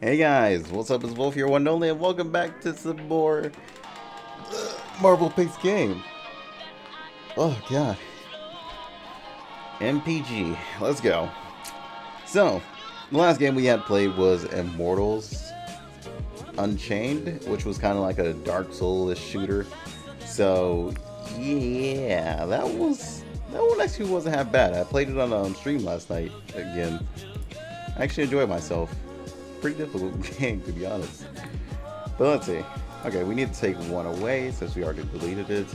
Hey guys, what's up? It's Volf here, one and only, and welcome back to some more uh, Mable Picks game. Oh god. MPG, let's go. So, the last game we had played was Immortals Unchained, which was kind of like a Dark Souls shooter. So, yeah, that was that one actually wasn't half bad. I played it on um, stream last night again. I actually enjoyed myself pretty difficult game, to be honest. But let's see. Okay, we need to take one away since we already deleted it.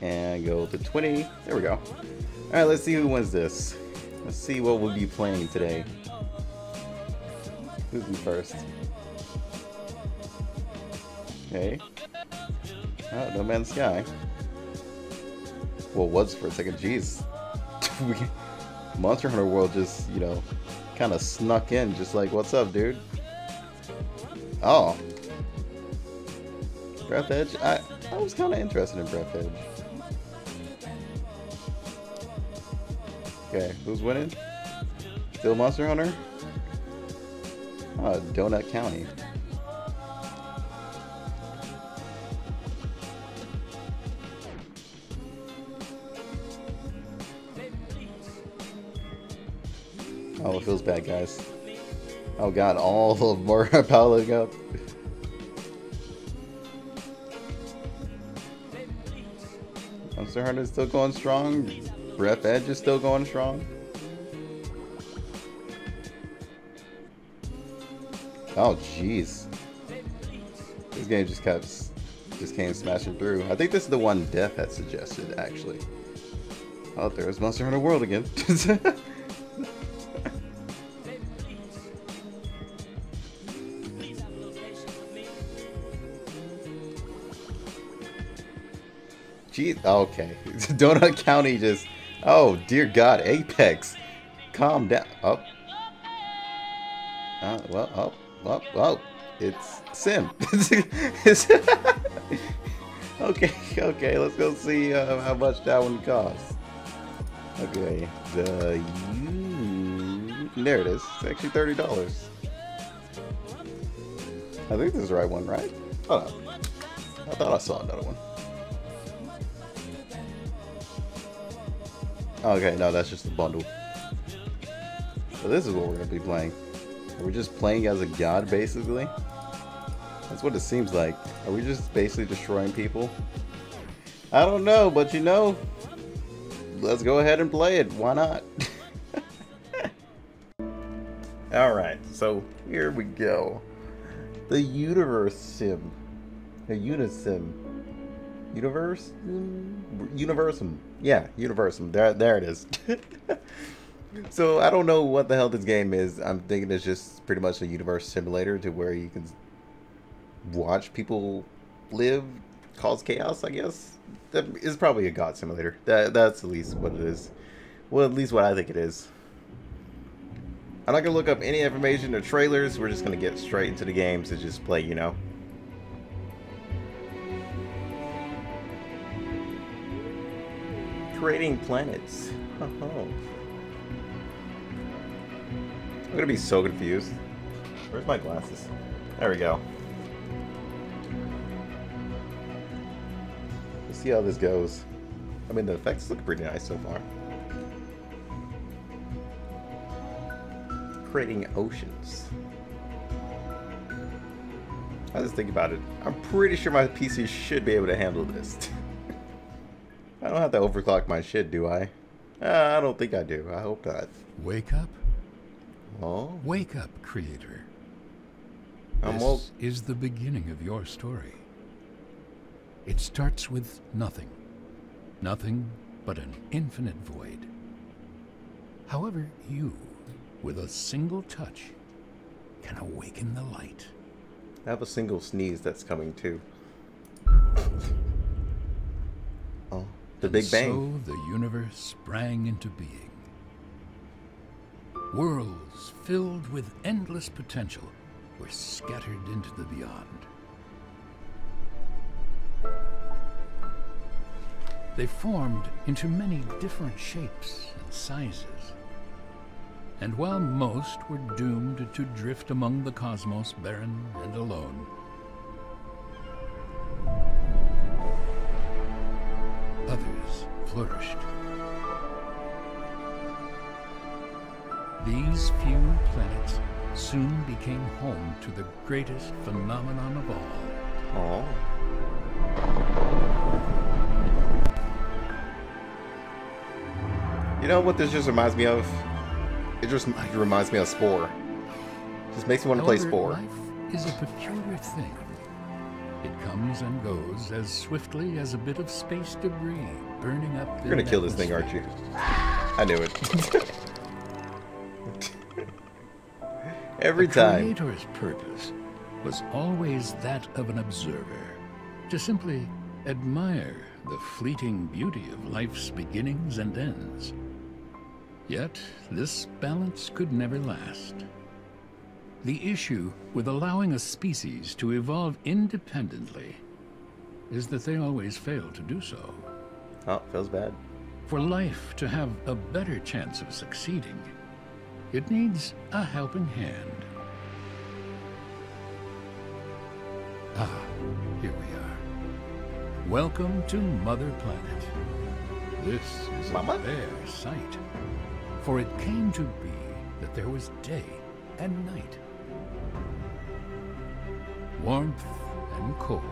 And go to 20. There we go. Alright, let's see who wins this. Let's see what we'll be playing today. Who's in first? Okay. Oh, No Man's Sky. Well, was for a second. Jeez. Monster Hunter World just, you know, kind of snuck in, just like, what's up, dude? Oh. Breathedge? I, I was kind of interested in Breathedge. Okay, who's winning? Still Monster Hunter? Oh, Donut County. Feels bad, guys. Oh god, all of are piling up. Monster Hunter is still going strong. Breathedge is still going strong. Oh jeez. This game just kept just came smashing through. I think this is the one Death had suggested actually. Oh, there's Monster Hunter World again. Jeez, okay. Donut County just, oh dear God, Apex, calm down. Oh, uh, well, oh, well, well, it's Sim. Okay, okay, let's go see uh, how much that one costs. Okay, the there it is. It's actually thirty dollars. I think this is the right one, right? Oh, I thought I saw another one. Okay, no, that's just a bundle. So this is what we're gonna be playing. We're just playing as a god, basically. That's what it seems like. Are we just basically destroying people? I don't know, but you know, let's go ahead and play it. Why not? Alright, so here we go. The Universe Sim. The Unisim. Universe? Mm. Universum. Yeah, Universum. There, there it is. so I don't know what the hell this game is. I'm thinking it's just pretty much a universe simulator to where you can watch people live, cause chaos. I guess that is probably a god simulator. That that's at least what it is. Well, at least what I think it is. I'm not gonna look up any information or trailers. We're just gonna get straight into the game to just play. You know. Creating planets. Oh. I'm gonna be so confused. Where's my glasses? There we go. Let's see how this goes. I mean, the effects look pretty nice so far. Creating oceans. I just think about it. I'm pretty sure my PC should be able to handle this. I don't have to overclock my shit, do I? Uh, I don't think I do. I hope not. Wake up, Oh, wake up, creator. I'm this is the beginning of your story. It starts with nothing. Nothing but an infinite void. However, you, with a single touch, can awaken the light. I have a single sneeze that's coming too. The Big Bang. So the universe sprang into being. Worlds filled with endless potential were scattered into the beyond. They formed into many different shapes and sizes. And while most were doomed to drift among the cosmos barren and alone, flourished. These few planets soon became home to the greatest phenomenon of all. Oh. You know what this just reminds me of? It just reminds me of Spore. Just makes me want to play Spore. Life is a peculiar thing. It comes and goes as swiftly as a bit of space debris burning up. You're gonna kill this thing, aren't you? I knew it. Every the time. Creator's purpose was always that of an observer, to simply admire the fleeting beauty of life's beginnings and ends. Yet, this balance could never last. The issue with allowing a species to evolve independently is that they always fail to do so. Oh, feels bad. For life to have a better chance of succeeding, it needs a helping hand. Ah, here we are. Welcome to Mother Planet. This is Mama? a fair sight. For it came to be that there was day and night. Warmth and cold.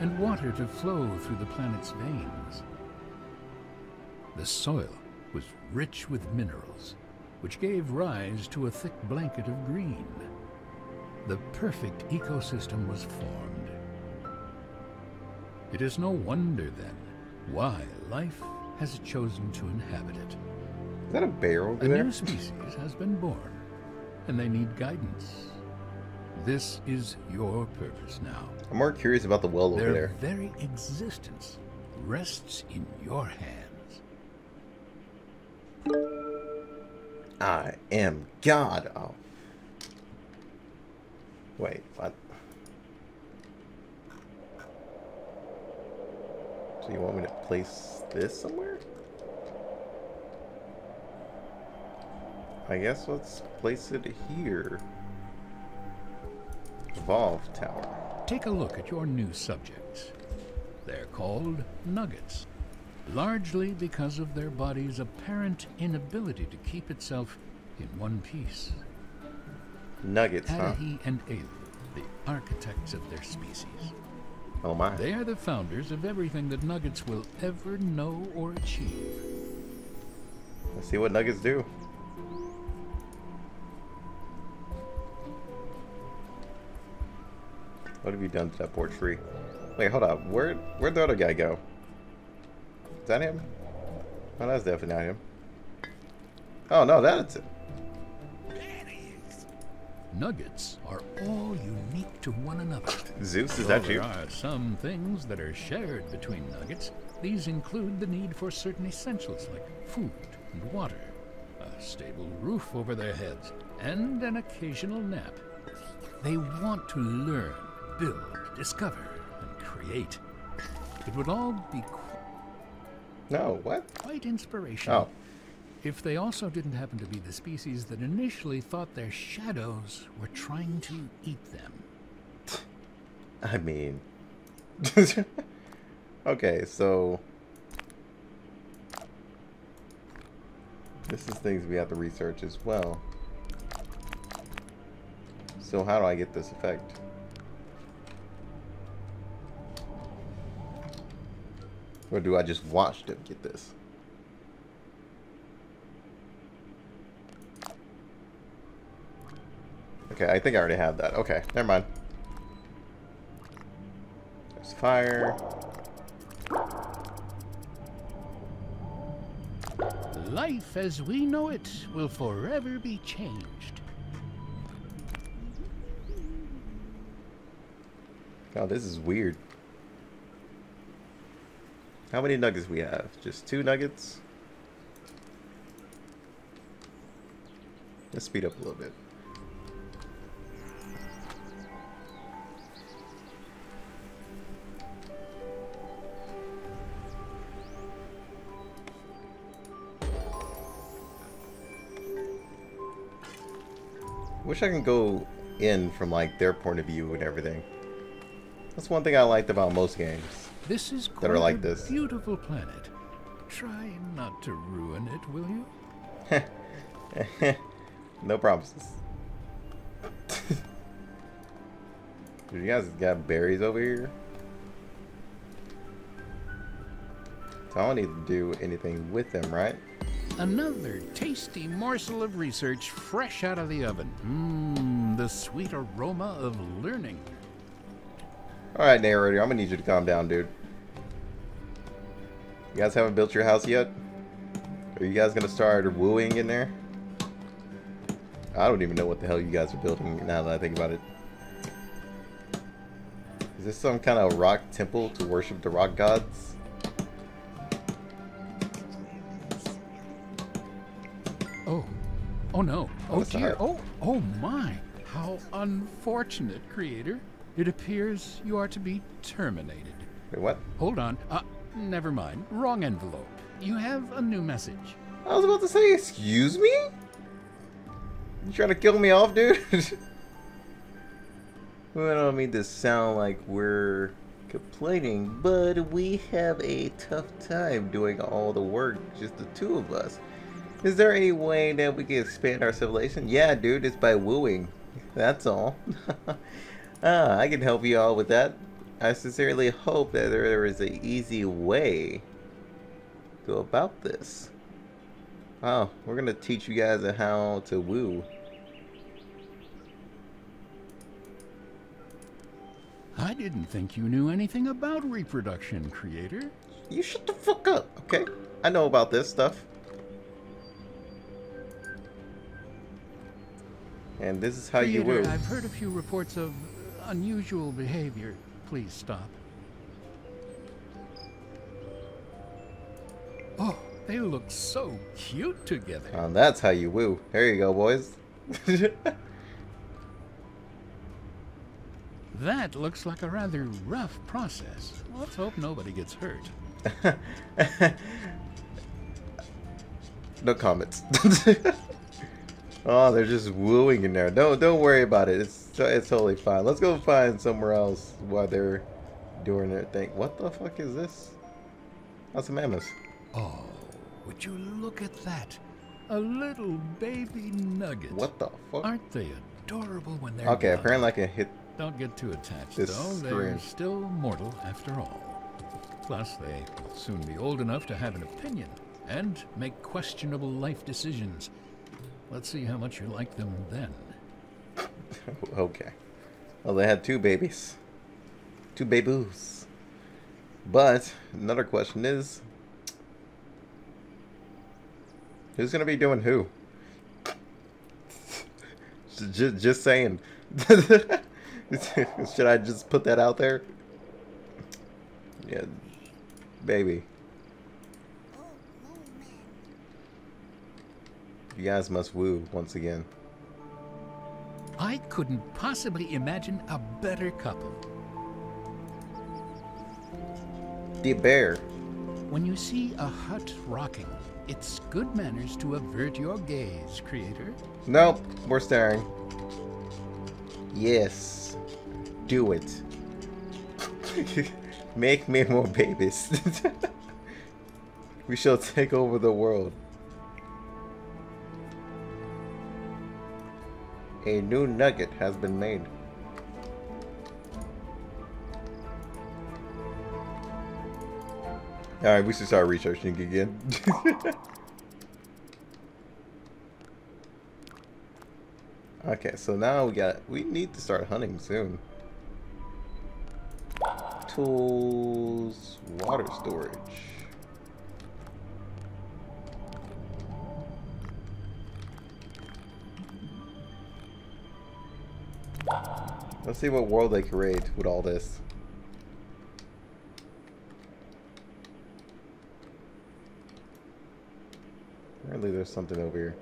And water to flow through the planet's veins. The soil was rich with minerals, which gave rise to a thick blanket of green. The perfect ecosystem was formed. It is no wonder, then, why life has chosen to inhabit it. Is that a bear over A there? new species has been born, and they need guidance. This is your purpose now. I'm more curious about the well over there. Their very existence rests in your hands. I am God. Oh. Wait, what? So you want me to place this somewhere? I guess let's place it here. Evolve Tower. Take a look at your new subjects. They're called nuggets, largely because of their body's apparent inability to keep itself in one piece. Nuggets, huh? Adahi and Aelu, the architects of their species. Oh my. They are the founders of everything that nuggets will ever know or achieve. Let's see what nuggets do. What have you done to that poor tree? Wait, hold up. Where where'd the other guy go? Is that him? Oh, that's definitely not him. Oh no, that's it. Nuggets are all unique to one another. Zeus, is that you? There are some things that are shared between nuggets. These include the need for certain essentials like food and water, a stable roof over their heads, and an occasional nap. They want to learn, build, discover, and create. It would all be qu- No, what? quite inspirational Oh. if they also didn't happen to be the species that initially thought their shadows were trying to eat them. I mean. okay, so. This is things we have to research as well. So, how do I get this effect? Or do I just watch them get this? Okay, I think I already have that. Okay, never mind. There's fire. Life as we know it will forever be changed. Oh, this is weird. How many nuggets we have? Just two nuggets? Let's speed up a little bit. Wish I can go in from like their point of view and everything. That's one thing I liked about most games. This is that are quite like a this. beautiful planet. Try not to ruin it, will you? no promises. you guys got berries over here? So I don't need to do anything with them, right? Another tasty morsel of research fresh out of the oven. Mmm, the sweet aroma of learning. Alright, narrator, I'm gonna need you to calm down, dude. You guys haven't built your house yet? Are you guys gonna start wooing in there? I don't even know what the hell you guys are building now that I think about it. Is this some kind of rock temple to worship the rock gods? Oh, oh no. Oh What's dear. Oh, oh my. How unfortunate, Creator. It appears you are to be terminated. Wait, what? Hold on. Uh, never mind. Wrong envelope. You have a new message. I was about to say, excuse me? You trying to kill me off, dude? I don't mean to sound like we're complaining, but we have a tough time doing all the work, just the two of us. Is there any way that we can expand our civilization? Yeah, dude, it's by wooing. That's all. ah, I can help you all with that. I sincerely hope that there is an easy way to go about this. Oh, we're gonna teach you guys how to woo. I didn't think you knew anything about reproduction, Creator. You shut the fuck up, okay? I know about this stuff. And this is how you Creator, woo. I've heard a few reports of unusual behavior. Please stop. Oh, they look so cute together. Um, that's how you woo. There you go, boys. That looks like a rather rough process. Let's hope nobody gets hurt. no comments. oh, they're just wooing in there. Don't don't worry about it. It's it's totally fine. Let's go find somewhere else while they're doing their thing. What the fuck is this? That's a mammoth. Oh, would you look at that? A little baby nugget. What the fuck? Aren't they adorable when they're Okay, young? apparently I can hit. Don't get too attached, This though. They're still mortal after all. Plus, they will soon be old enough to have an opinion and make questionable life decisions. Let's see how much you like them then. Okay. Well, they had two babies. Two baboos. But another question is, who's gonna be doing who? Just, just saying. Should I just put that out there? Yeah, baby. You guys must woo once again. I couldn't possibly imagine a better couple. The bear. When you see a hut rocking, it's good manners to avert your gaze, Creator. Nope, we're staring. Yes. Do it. Make me more babies. we shall take over the world. A new nugget has been made. Alright, we should start researching again. Okay, so now we got we need to start hunting soon. Tools, water storage. Let's see what world they create with all this. Apparently there's something over here.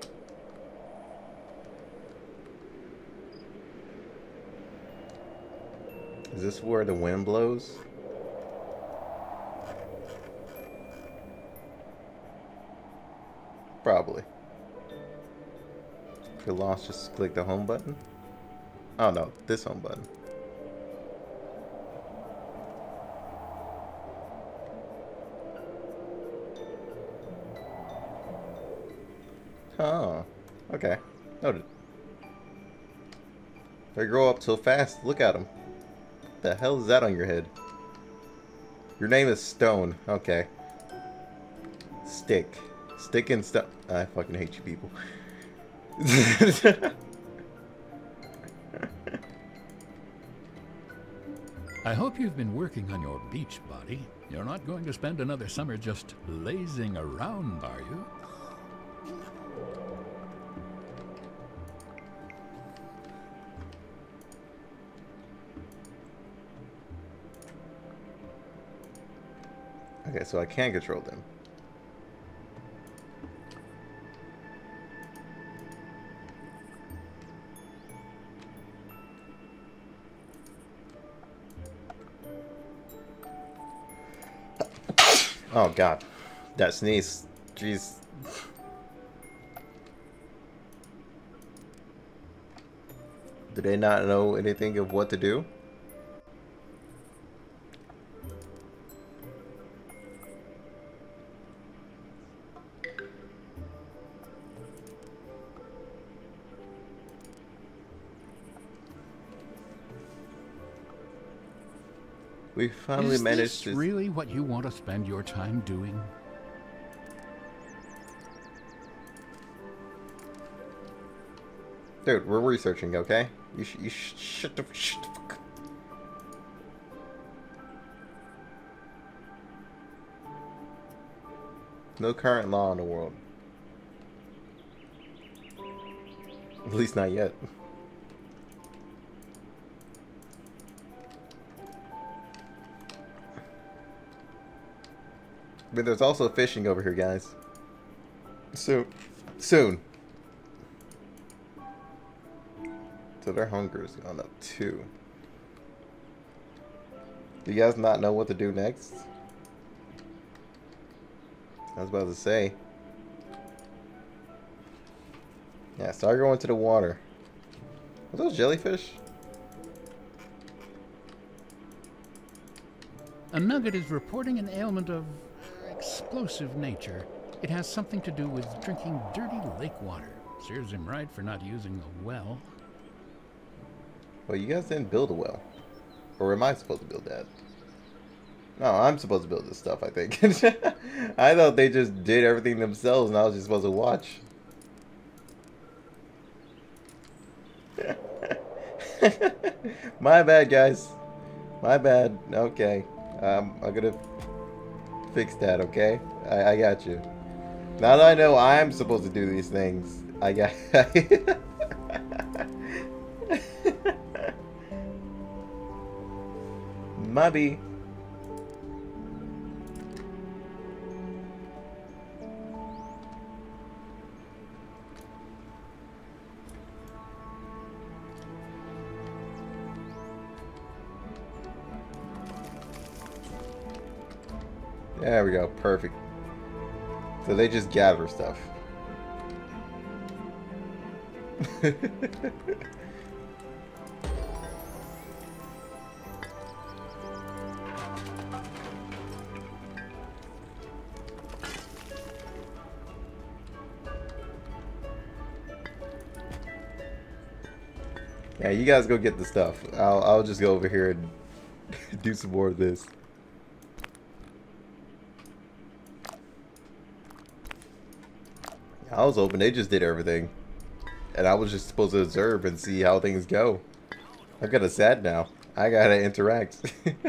Is this where the wind blows? Probably. Could mouse, just click the home button. Oh no, this home button. Oh, okay. Noted. They grow up so fast. Look at them. What The hell is that on your head? Your name is Stone. Okay. Stick. Stick and stone. I fucking hate you people. I hope you've been working on your beach body. You're not going to spend another summer just lazing around, are you? Okay, so I can control them. Oh god. That sneeze. Jeez. Do they not know anything of what to do? We finally Is managed this to. really what you want to spend your time doing? Dude, we're researching, okay? You sh you sh shut the shut the fuck. No current law in the world. At least not yet. But there's also fishing over here, guys. Soon. Soon. So their hunger is gone up too. Do you guys not know what to do next? I was about to say. Yeah, start going to the water. Are those jellyfish? A nugget is reporting an ailment of explosive nature. It has something to do with drinking dirty lake water. Serves him right for not using a well. Well, you guys didn't build a well. Or am I supposed to build that? No, I'm supposed to build this stuff, I think. I thought they just did everything themselves and I was just supposed to watch. My bad, guys. My bad. Okay. Um, I'm gonna fix that, okay? I, I got you. Now that I know I'm supposed to do these things, I got... Maybe. There we go. Perfect. So they just gather stuff. Yeah, you guys go get the stuff. I'll I'll just go over here and do some more of this. I was hoping they just did everything. And I was just supposed to observe and see how things go. I've got a sad now. I gotta interact.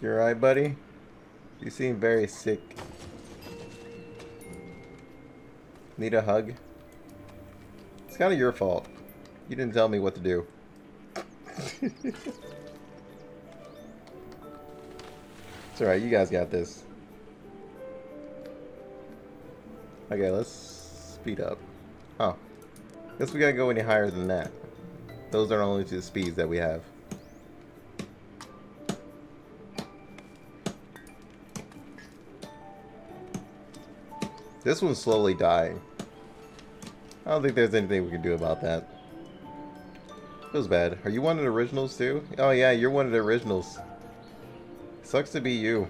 You alright, buddy? You seem very sick. Need a hug? It's kind of your fault. You didn't tell me what to do. it's alright, you guys got this. Okay, let's speed up. Oh. Guess we gotta go any higher than that. Those are only two speeds that we have. This one's slowly dying. I don't think there's anything we can do about that. Feels bad. Are you one of the originals too? Oh yeah, you're one of the originals. Sucks to be you.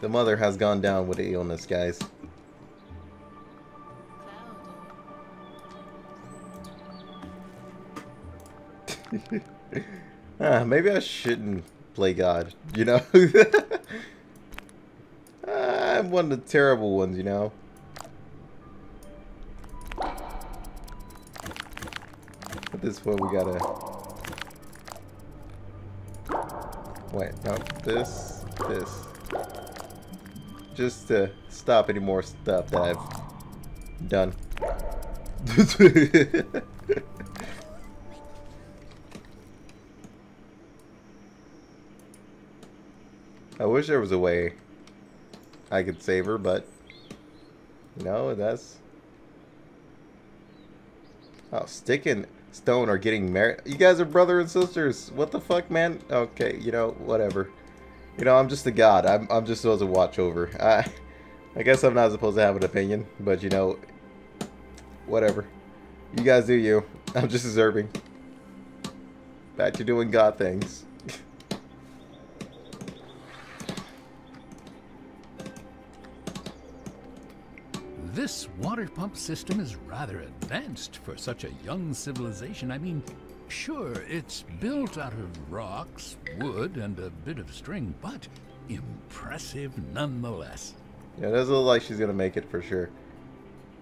The mother has gone down with the illness, guys. ah, maybe I shouldn't play God, you know? I'm one of the terrible ones, you know? At this point, we gotta... Wait, no, this, this. Just to stop any more stuff that I've done. I wish there was a way I could save her, but no, that's oh, Stick and Stone are getting married. You guys are brother and sisters. What the fuck, man? Okay, you know, whatever. You know, I'm just a god. I'm I'm just supposed to watch over. I I guess I'm not supposed to have an opinion, but you know, whatever. You guys do you. I'm just observing. Back to doing god things. This water pump system is rather advanced for such a young civilization. I mean, sure, it's built out of rocks, wood, and a bit of string, but impressive nonetheless. Yeah, it does look like she's gonna make it for sure.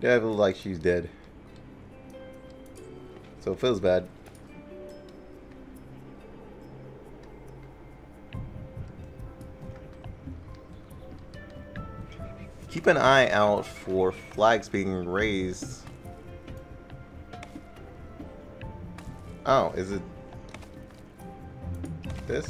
Yeah, it looks like she's dead. So it feels bad. Keep an eye out for flags being raised. Oh, is it this?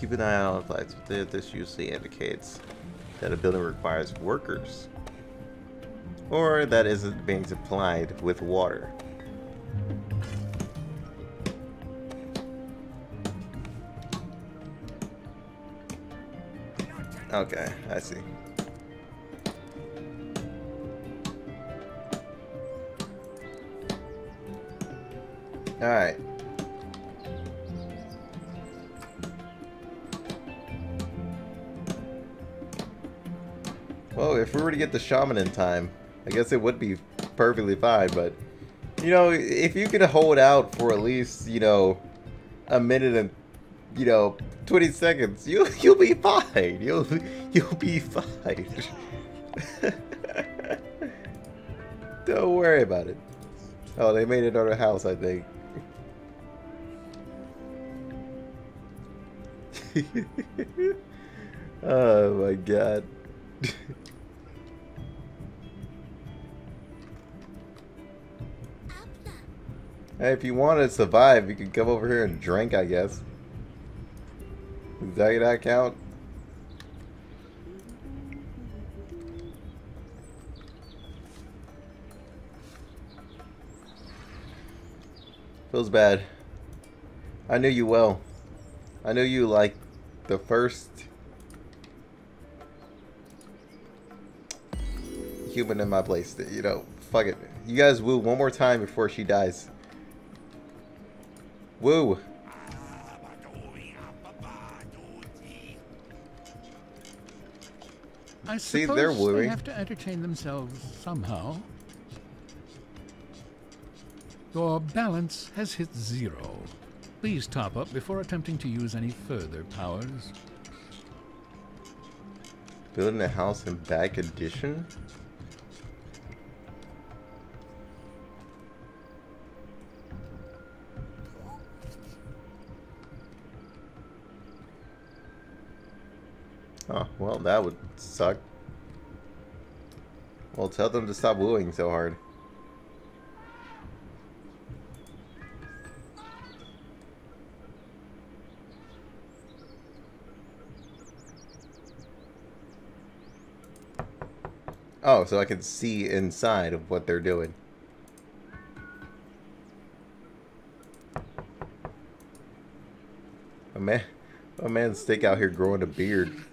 Keep an eye out on flags. This usually indicates that a building requires workers. Or that isn't being supplied with water. Okay, I see. Alright. Well, if we were to get the shaman in time, I guess it would be perfectly fine, but... You know, if you could hold out for at least, you know, a minute and, you know, 20 seconds. You you'll be fine. You'll you'll be fine. Don't worry about it. Oh, they made another house, I think. oh my god. hey, if you want to survive, you can come over here and drink, I guess. Does that, count? Feels bad. I knew you well. I knew you like the first human in my place. You know, fuck it. You guys woo one more time before she dies. Woo. I See, suppose they're wooing. they have to entertain themselves somehow. Your balance has hit zero. Please top up before attempting to use any further powers. Building a house in bad condition? Oh, well, that would suck. Well, tell them to stop wooing so hard. Oh, so I can see inside of what they're doing. A man, a man's stick out here growing a beard.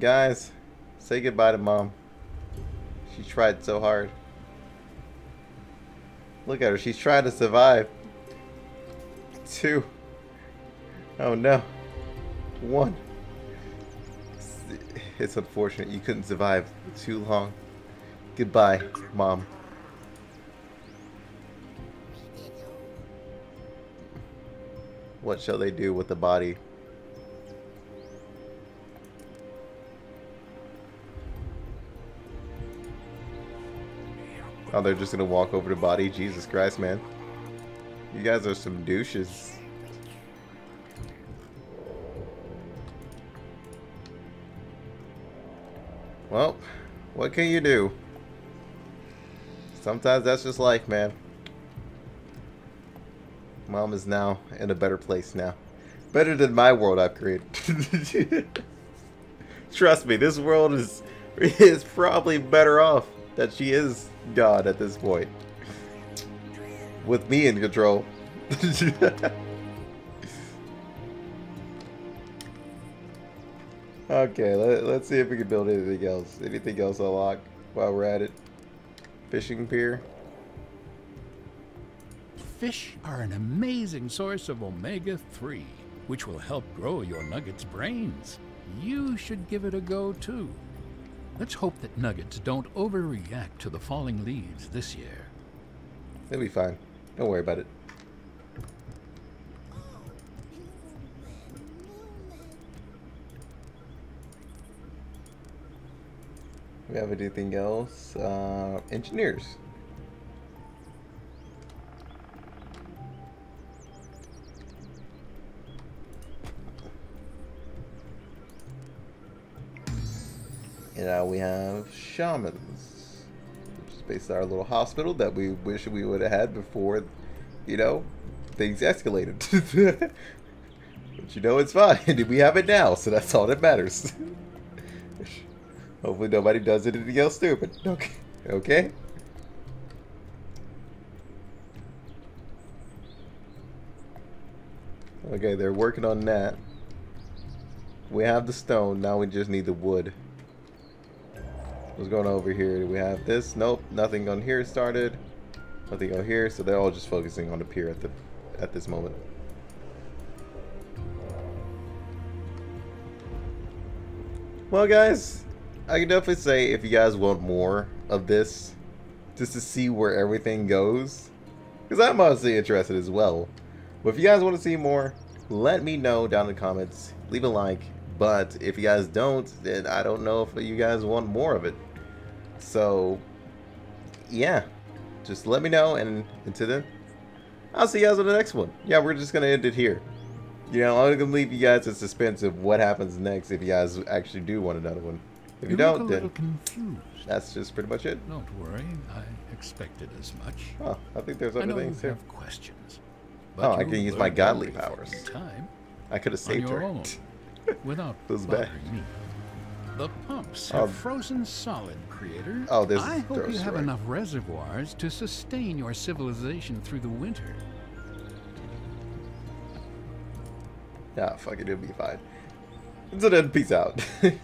Guys, say goodbye to mom. She tried so hard. Look at her. She's trying to survive. Two. Oh no. One. It's unfortunate you couldn't survive too long. Goodbye, Mom. What shall they do with the body? Oh, they're just gonna walk over the body? Jesus Christ, man. You guys are some douches. Well, what can you do? Sometimes that's just life, man. Mom is now in a better place now. Better than my world I've created. Trust me, this world is is probably better off that she is God at this point. With me in control. okay, let, let's see if we can build anything else. Anything else unlock while we're at it. Fishing pier. Fish are an amazing source of omega-3, which will help grow your Nugget's brains. You should give it a go too. Let's hope that Nuggets don't overreact to the falling leaves this year. It'll be fine. Don't worry about it. We have anything else? Uh, engineers. And now we have shamans. Which is basically our little hospital that we wish we would have had before, you know, things escalated. but you know it's fine. we have it now, so that's all that matters. Hopefully nobody does anything else stupid. Okay. Okay? Okay, they're working on that. We have the stone, now we just need the wood. What's going on over here? Do we have this. Nope, nothing on here started. Nothing on here, so they're all just focusing on the pier at the at this moment. Well, guys, I can definitely say if you guys want more of this, just to see where everything goes, because I'm honestly interested as well. But if you guys want to see more, let me know down in the comments. Leave a like, but if you guys don't, then I don't know if you guys want more of it. So, yeah. Just let me know, and until then, I'll see you guys on the next one. Yeah, we're just going to end it here. You know, I'm going to leave you guys in suspense of what happens next if you guys actually do want another one. If you, you don't, then confused. that's just pretty much it. Don't worry, I expected as much. Oh, I think there's other things here. have questions. oh, I can use my godly powers. Time I could have saved her. own, without Feels bad. me. The pumps Oh. have frozen solid, creator. Oh, this I hope you have right. enough reservoirs to sustain your civilization through the winter. Yeah, fuck it, it'll be fine. Until then, peace out.